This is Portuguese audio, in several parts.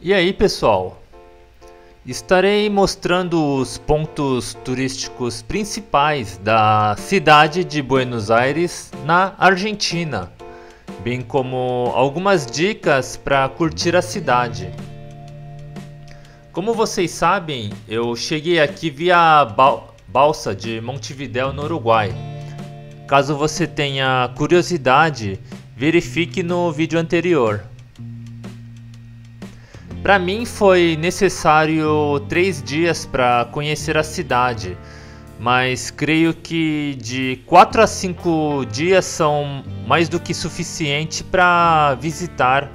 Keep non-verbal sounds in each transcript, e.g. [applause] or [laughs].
E aí pessoal, estarei mostrando os pontos turísticos principais da cidade de Buenos Aires, na Argentina, bem como algumas dicas para curtir a cidade. Como vocês sabem, eu cheguei aqui via balsa de Montevideo, no Uruguai. Caso você tenha curiosidade, verifique no vídeo anterior. Para mim foi necessário três dias para conhecer a cidade, mas creio que de 4 a 5 dias são mais do que suficiente para visitar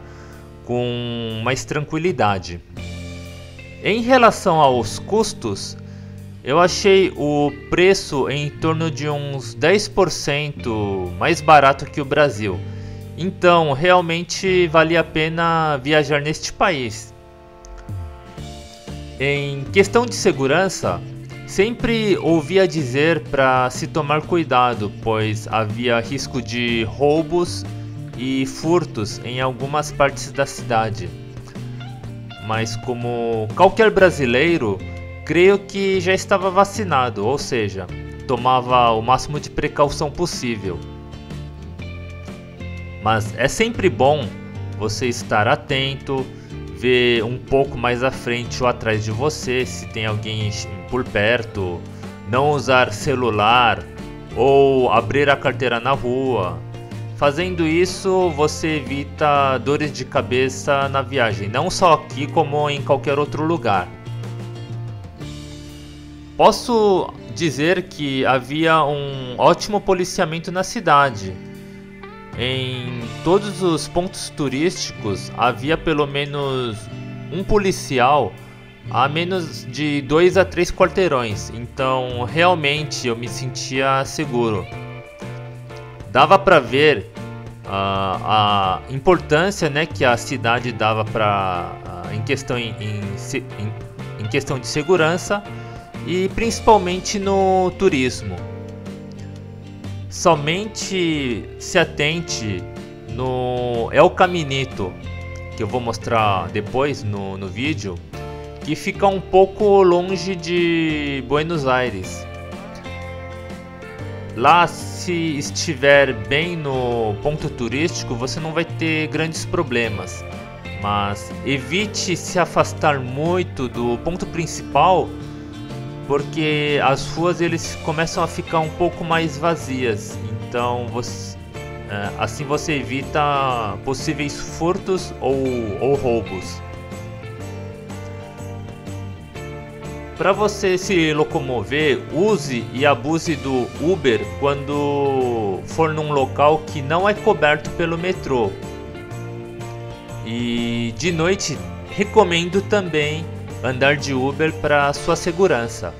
com mais tranquilidade. Em relação aos custos, eu achei o preço em torno de uns 10% mais barato que o Brasil. Então, realmente vale a pena viajar neste país. Em questão de segurança, sempre ouvia dizer para se tomar cuidado, pois havia risco de roubos e furtos em algumas partes da cidade mas como qualquer brasileiro, creio que já estava vacinado, ou seja, tomava o máximo de precaução possível. Mas é sempre bom você estar atento, ver um pouco mais à frente ou atrás de você se tem alguém por perto, não usar celular ou abrir a carteira na rua Fazendo isso, você evita dores de cabeça na viagem, não só aqui como em qualquer outro lugar. Posso dizer que havia um ótimo policiamento na cidade. Em todos os pontos turísticos havia pelo menos um policial a menos de dois a três quarteirões, então realmente eu me sentia seguro. Dava para ver a, a importância né, que a cidade dava para em questão em, em, em questão de segurança e principalmente no turismo. Somente se atente no El Caminito, que eu vou mostrar depois no, no vídeo, que fica um pouco longe de Buenos Aires. Lá, se estiver bem no ponto turístico, você não vai ter grandes problemas. Mas evite se afastar muito do ponto principal, porque as ruas eles começam a ficar um pouco mais vazias. Então, você, é, assim você evita possíveis furtos ou, ou roubos. Para você se locomover, use e abuse do Uber quando for num local que não é coberto pelo metrô. E de noite, recomendo também andar de Uber para sua segurança.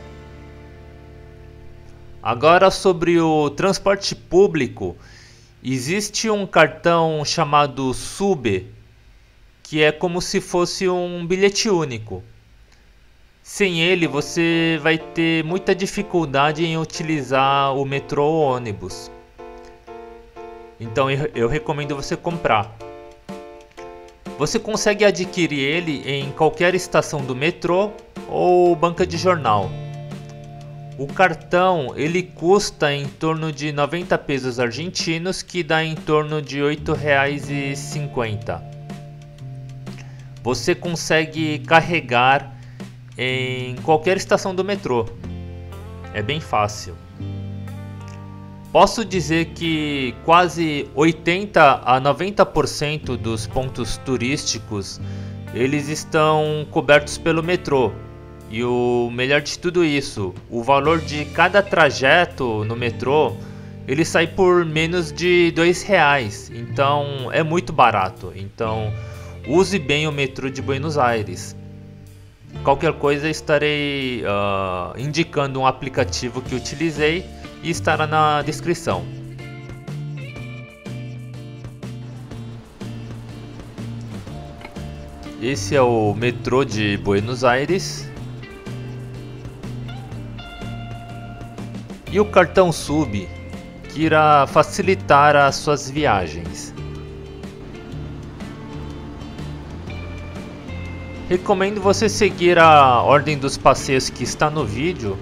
Agora sobre o transporte público, existe um cartão chamado SUBE, que é como se fosse um bilhete único. Sem ele, você vai ter muita dificuldade em utilizar o metrô ou ônibus. Então eu recomendo você comprar. Você consegue adquirir ele em qualquer estação do metrô ou banca de jornal. O cartão ele custa em torno de 90 pesos argentinos, que dá em torno de R$ 8,50. Você consegue carregar em qualquer estação do metrô. É bem fácil. Posso dizer que quase 80 a 90% dos pontos turísticos eles estão cobertos pelo metrô. E o melhor de tudo isso, o valor de cada trajeto no metrô ele sai por menos de dois reais. Então é muito barato. Então use bem o metrô de Buenos Aires. Qualquer coisa estarei uh, indicando um aplicativo que utilizei e estará na descrição. Esse é o metrô de Buenos Aires. E o cartão SUB, que irá facilitar as suas viagens. Recomendo você seguir a ordem dos passeios que está no vídeo,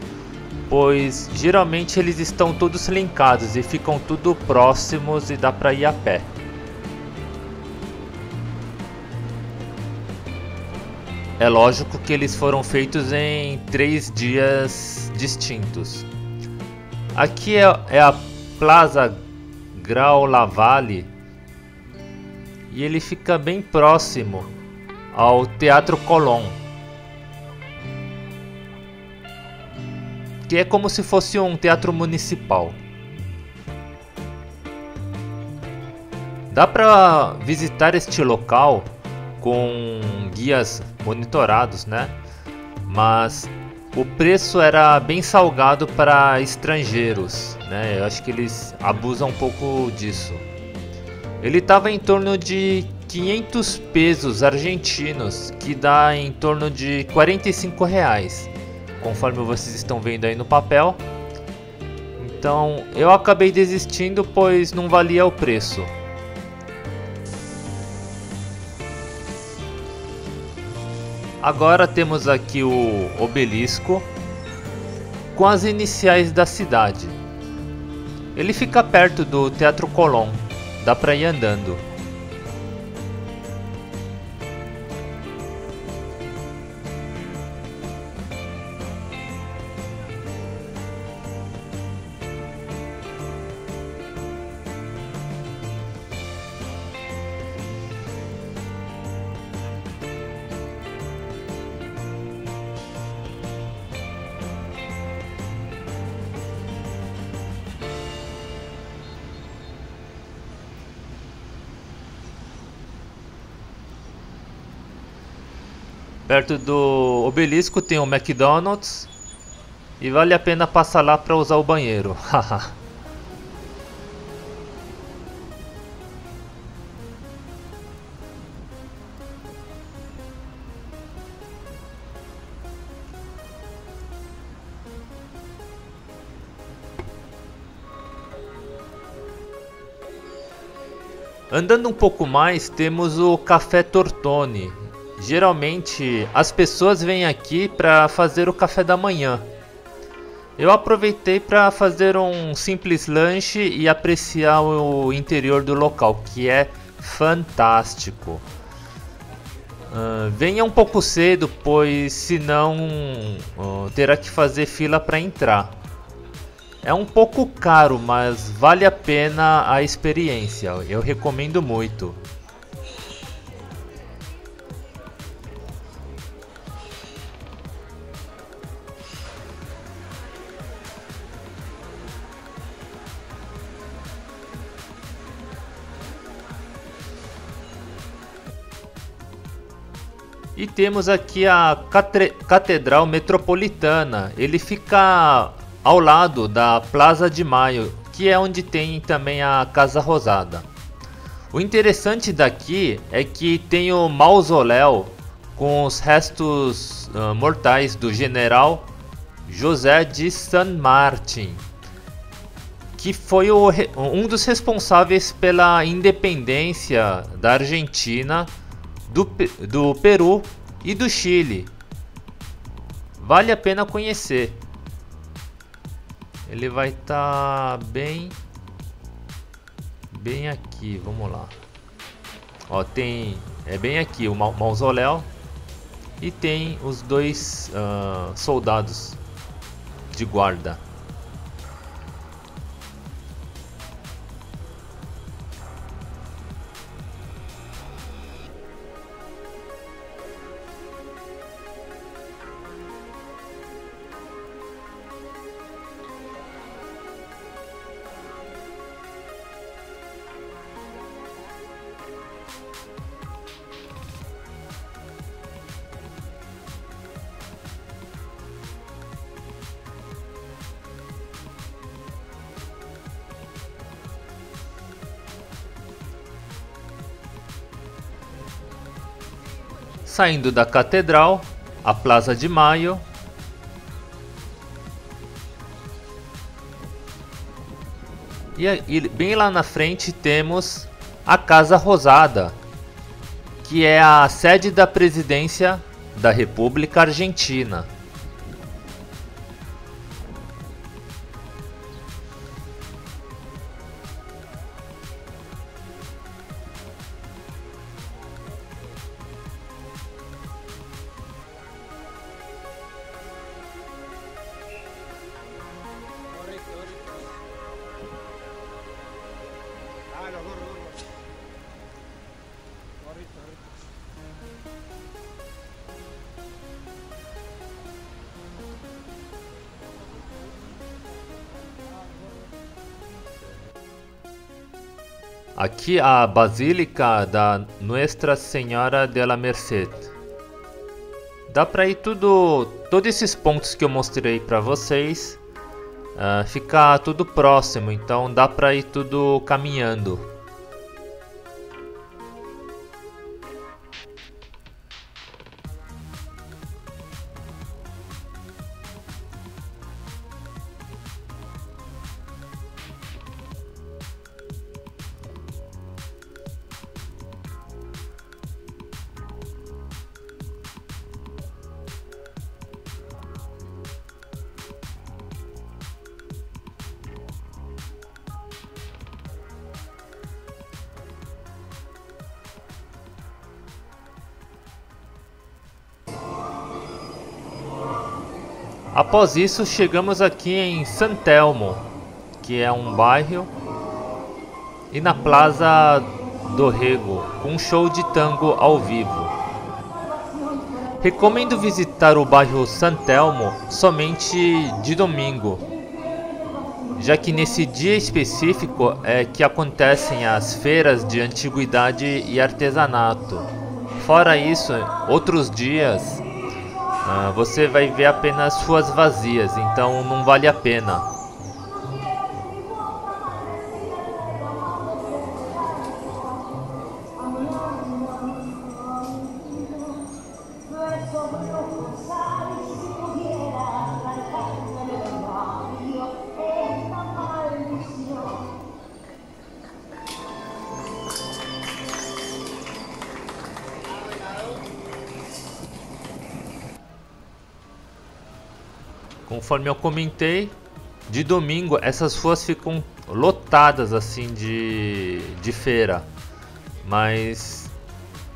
pois geralmente eles estão todos linkados e ficam tudo próximos e dá para ir a pé. É lógico que eles foram feitos em três dias distintos. Aqui é, é a Plaza Grau Lavalle e ele fica bem próximo ao Teatro Colón, que é como se fosse um teatro municipal. Dá para visitar este local com guias monitorados, né? Mas o preço era bem salgado para estrangeiros, né? Eu acho que eles abusam um pouco disso. Ele estava em torno de 500 pesos argentinos, que dá em torno de 45 reais, conforme vocês estão vendo aí no papel. Então eu acabei desistindo, pois não valia o preço. Agora temos aqui o obelisco com as iniciais da cidade. Ele fica perto do Teatro Colón, dá para ir andando. Perto do obelisco tem o McDonald's e vale a pena passar lá para usar o banheiro. [laughs] Andando um pouco mais, temos o Café Tortone, Geralmente as pessoas vêm aqui para fazer o café da manhã. Eu aproveitei para fazer um simples lanche e apreciar o interior do local, que é fantástico. Uh, venha um pouco cedo, pois senão uh, terá que fazer fila para entrar. É um pouco caro, mas vale a pena a experiência. Eu recomendo muito. E temos aqui a Catedral Metropolitana. Ele fica ao lado da Plaza de Maio, que é onde tem também a Casa Rosada. O interessante daqui é que tem o mausoléu com os restos uh, mortais do general José de San Martin, que foi o, um dos responsáveis pela independência da Argentina do, do Peru e do Chile. Vale a pena conhecer. Ele vai estar tá bem bem aqui, vamos lá. Ó, tem é bem aqui o mausoléu e tem os dois uh, soldados de guarda. Saindo da catedral, a Plaza de Maio. E bem lá na frente temos a Casa Rosada, que é a sede da presidência da República Argentina. Aqui a Basílica da Nuestra Senhora de la Merced. Dá para ir tudo, todos esses pontos que eu mostrei para vocês, uh, ficar tudo próximo, então dá para ir tudo caminhando. Após isso, chegamos aqui em Santelmo, que é um bairro, e na Plaza do Rego, com um show de tango ao vivo. Recomendo visitar o bairro Santelmo somente de domingo, já que nesse dia específico é que acontecem as feiras de antiguidade e artesanato. Fora isso, outros dias ah, você vai ver apenas ruas vazias, então não vale a pena. Conforme eu comentei, de domingo essas ruas ficam lotadas assim de, de feira. Mas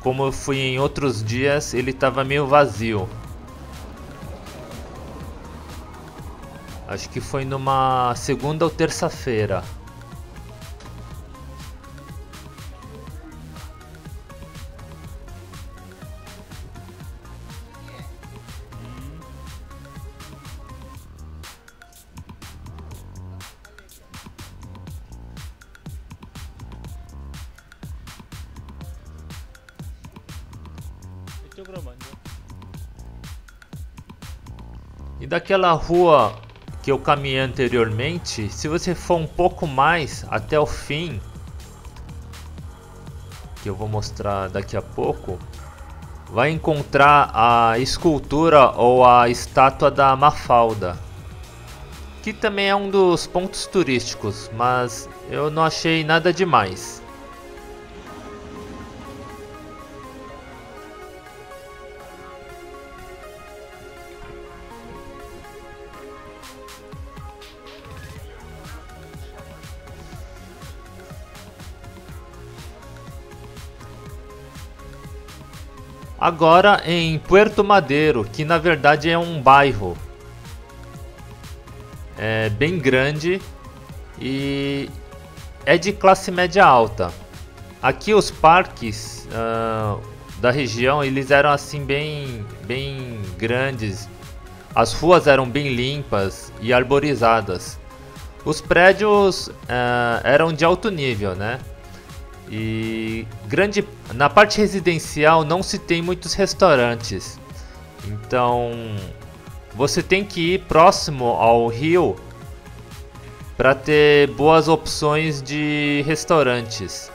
como eu fui em outros dias, ele estava meio vazio. Acho que foi numa segunda ou terça-feira. Daquela rua que eu caminhei anteriormente, se você for um pouco mais até o fim, que eu vou mostrar daqui a pouco, vai encontrar a escultura ou a estátua da Mafalda, que também é um dos pontos turísticos, mas eu não achei nada demais. Agora em Puerto Madeiro, que na verdade é um bairro é bem grande e é de classe média alta. Aqui os parques uh, da região eles eram assim bem bem grandes. As ruas eram bem limpas e arborizadas. Os prédios uh, eram de alto nível, né? E grande na parte residencial não se tem muitos restaurantes. Então você tem que ir próximo ao rio para ter boas opções de restaurantes.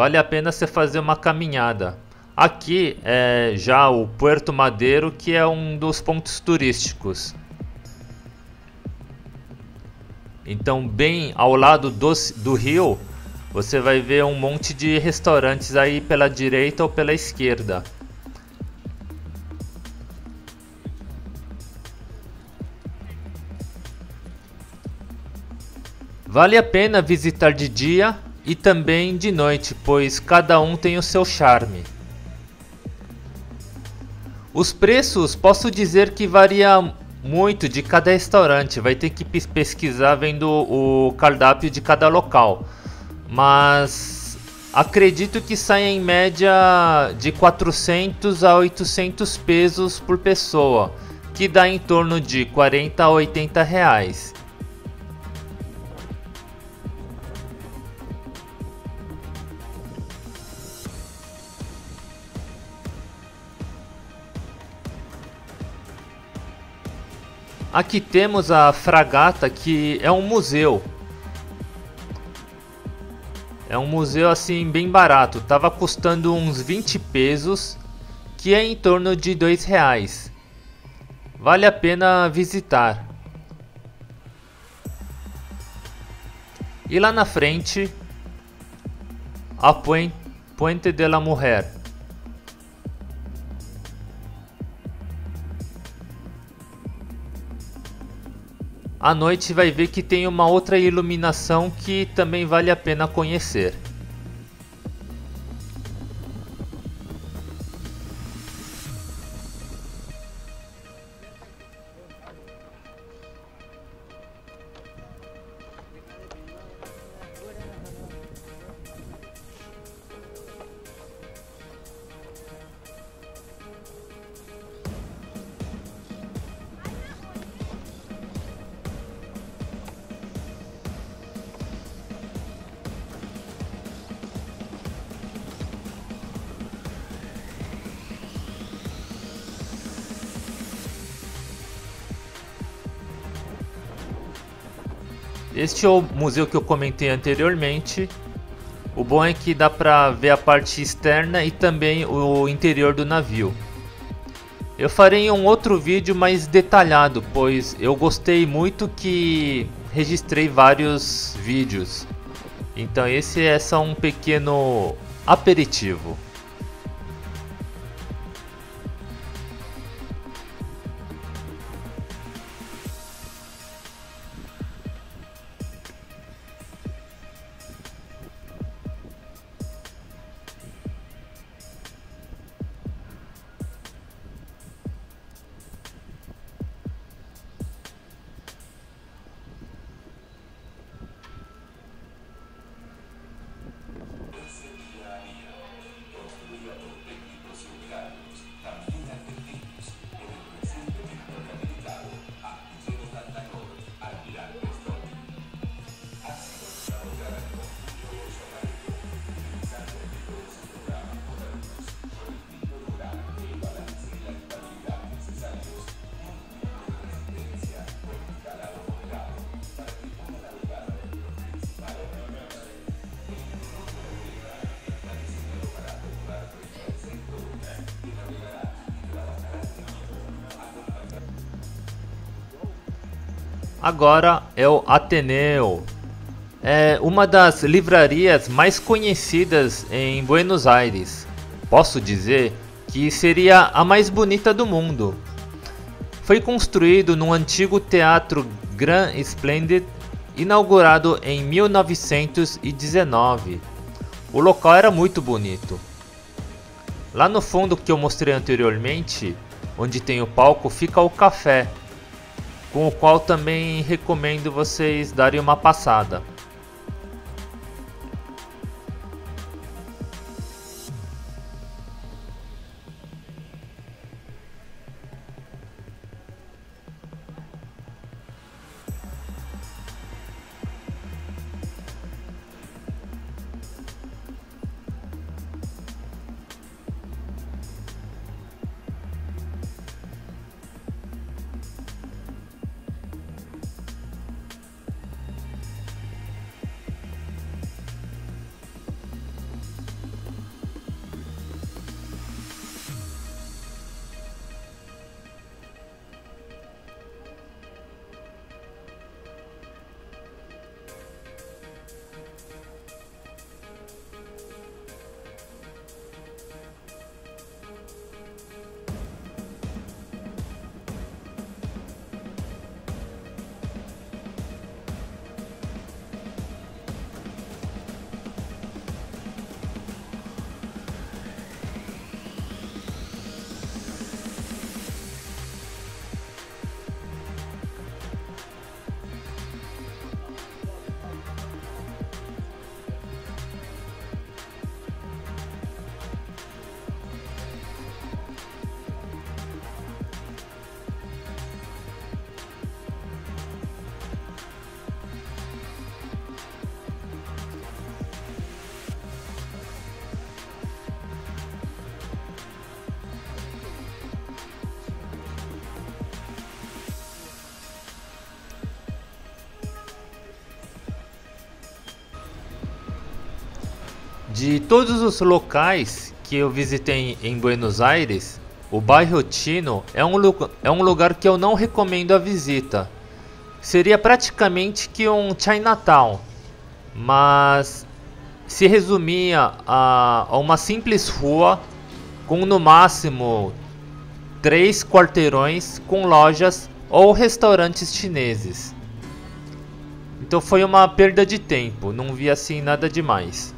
Vale a pena você fazer uma caminhada. Aqui é já o Puerto Madeiro, que é um dos pontos turísticos. Então, bem ao lado do, do rio, você vai ver um monte de restaurantes aí pela direita ou pela esquerda. Vale a pena visitar de dia e também de noite, pois cada um tem o seu charme. Os preços posso dizer que varia muito de cada restaurante, vai ter que pesquisar vendo o cardápio de cada local. Mas acredito que saia em média de 400 a 800 pesos por pessoa, que dá em torno de 40 a 80 reais. Aqui temos a Fragata, que é um museu. É um museu assim bem barato, tava custando uns 20 pesos, que é em torno de dois reais. Vale a pena visitar. E lá na frente, a Puente de la Mujer. À noite vai ver que tem uma outra iluminação que também vale a pena conhecer. Este é o museu que eu comentei anteriormente. O bom é que dá para ver a parte externa e também o interior do navio. Eu farei um outro vídeo mais detalhado, pois eu gostei muito que registrei vários vídeos. Então esse é só um pequeno aperitivo. Agora é o Ateneu. É uma das livrarias mais conhecidas em Buenos Aires. Posso dizer que seria a mais bonita do mundo. Foi construído no antigo Teatro Grand Splendid, inaugurado em 1919. O local era muito bonito. Lá no fundo que eu mostrei anteriormente, onde tem o palco, fica o café, com o qual também recomendo vocês darem uma passada. De todos os locais que eu visitei em Buenos Aires, o bairro Tino é um, é um lugar que eu não recomendo a visita. Seria praticamente que um Chinatown, mas se resumia a, a uma simples rua com no máximo três quarteirões com lojas ou restaurantes chineses. Então foi uma perda de tempo, não vi assim nada demais.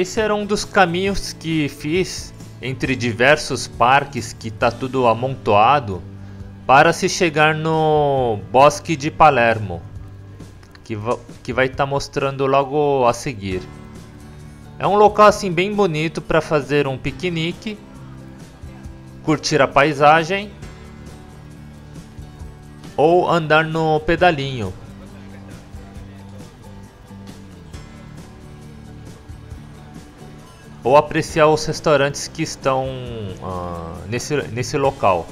Esse era um dos caminhos que fiz entre diversos parques que está tudo amontoado para se chegar no Bosque de Palermo, que, que vai estar tá mostrando logo a seguir. É um local assim bem bonito para fazer um piquenique, curtir a paisagem ou andar no pedalinho. Ou apreciar os restaurantes que estão uh, nesse, nesse local.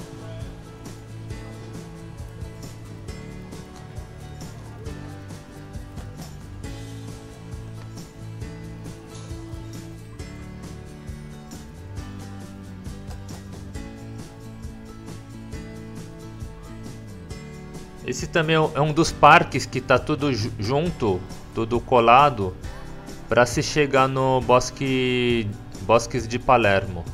Esse também é um dos parques que está tudo junto, tudo colado para se chegar no bosque Bosques de Palermo.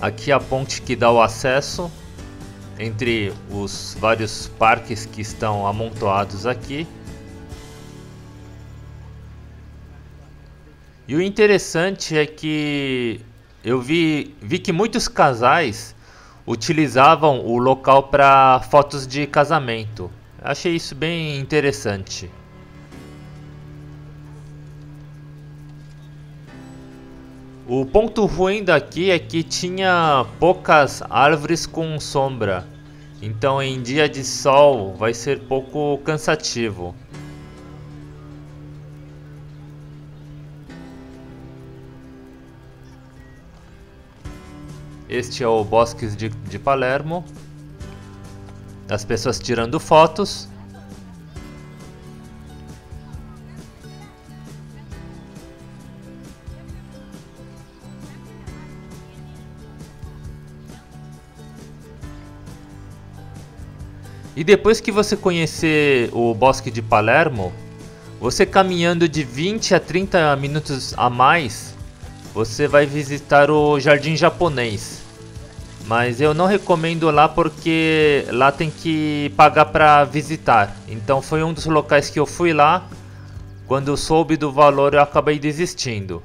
Aqui a ponte que dá o acesso entre os vários parques que estão amontoados aqui. E o interessante é que eu vi, vi que muitos casais utilizavam o local para fotos de casamento. Achei isso bem interessante. O ponto ruim daqui é que tinha poucas árvores com sombra, então em dia de sol vai ser pouco cansativo. Este é o Bosques de, de Palermo. As pessoas tirando fotos. E depois que você conhecer o Bosque de Palermo, você caminhando de 20 a 30 minutos a mais, você vai visitar o Jardim Japonês. Mas eu não recomendo lá porque lá tem que pagar para visitar. Então foi um dos locais que eu fui lá. Quando soube do valor eu acabei desistindo.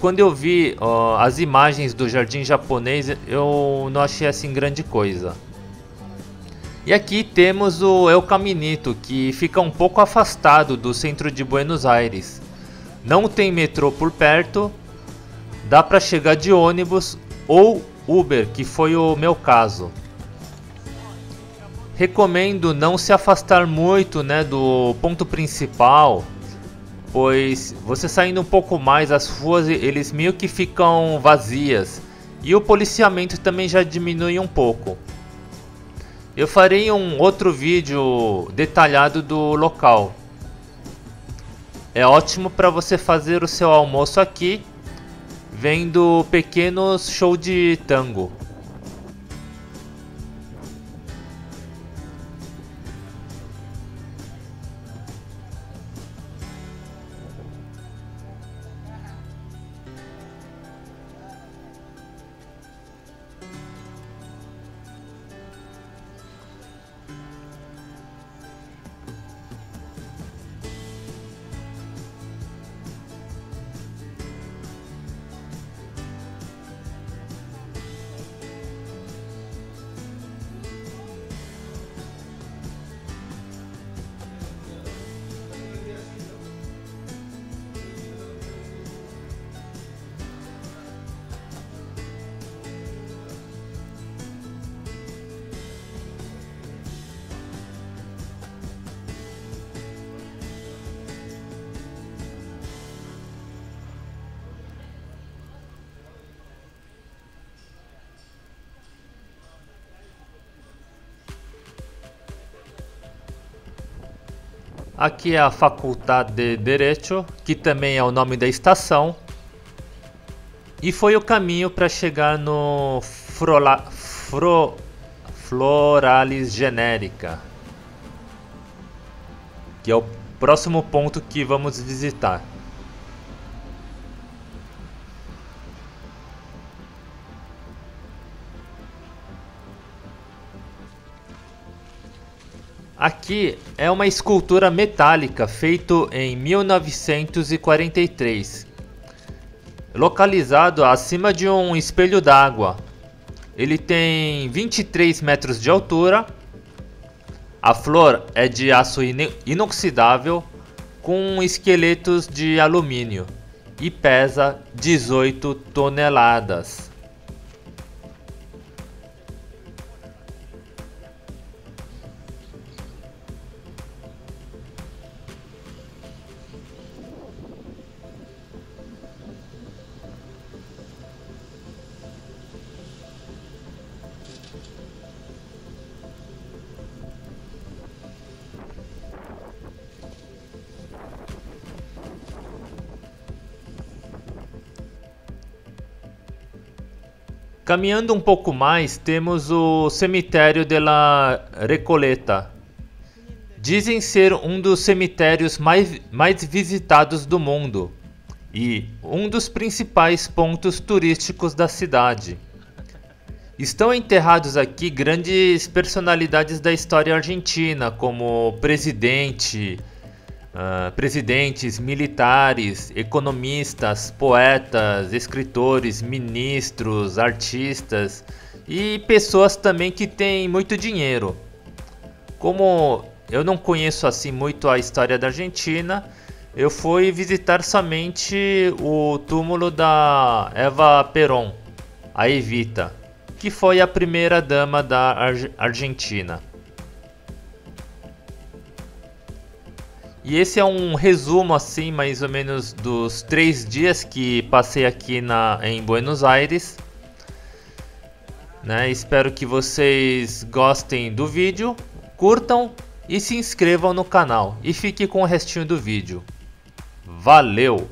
Quando eu vi ó, as imagens do jardim japonês, eu não achei assim grande coisa. E aqui temos o El Caminito, que fica um pouco afastado do centro de Buenos Aires. Não tem metrô por perto, dá para chegar de ônibus ou Uber, que foi o meu caso. Recomendo não se afastar muito né, do ponto principal, pois você saindo um pouco mais as ruas eles meio que ficam vazias e o policiamento também já diminui um pouco. Eu farei um outro vídeo detalhado do local. É ótimo para você fazer o seu almoço aqui, vendo pequenos show de tango. Aqui é a Faculdade de Direito, que também é o nome da estação. E foi o caminho para chegar no Frola, Fro, Floralis Genérica, que é o próximo ponto que vamos visitar. Aqui é uma escultura metálica feito em 1943, localizado acima de um espelho d'água. Ele tem 23 metros de altura. A flor é de aço inoxidável com esqueletos de alumínio e pesa 18 toneladas. Caminhando um pouco mais, temos o cemitério de la Recoleta. Dizem ser um dos cemitérios mais, mais visitados do mundo e um dos principais pontos turísticos da cidade. Estão enterrados aqui grandes personalidades da história argentina, como presidente, Uh, presidentes, militares, economistas, poetas, escritores, ministros, artistas e pessoas também que têm muito dinheiro. Como eu não conheço assim muito a história da Argentina, eu fui visitar somente o túmulo da Eva Perón, a Evita, que foi a primeira dama da Ar Argentina. E esse é um resumo assim, mais ou menos dos três dias que passei aqui na, em Buenos Aires. Né? Espero que vocês gostem do vídeo, curtam e se inscrevam no canal. E fique com o restinho do vídeo. Valeu!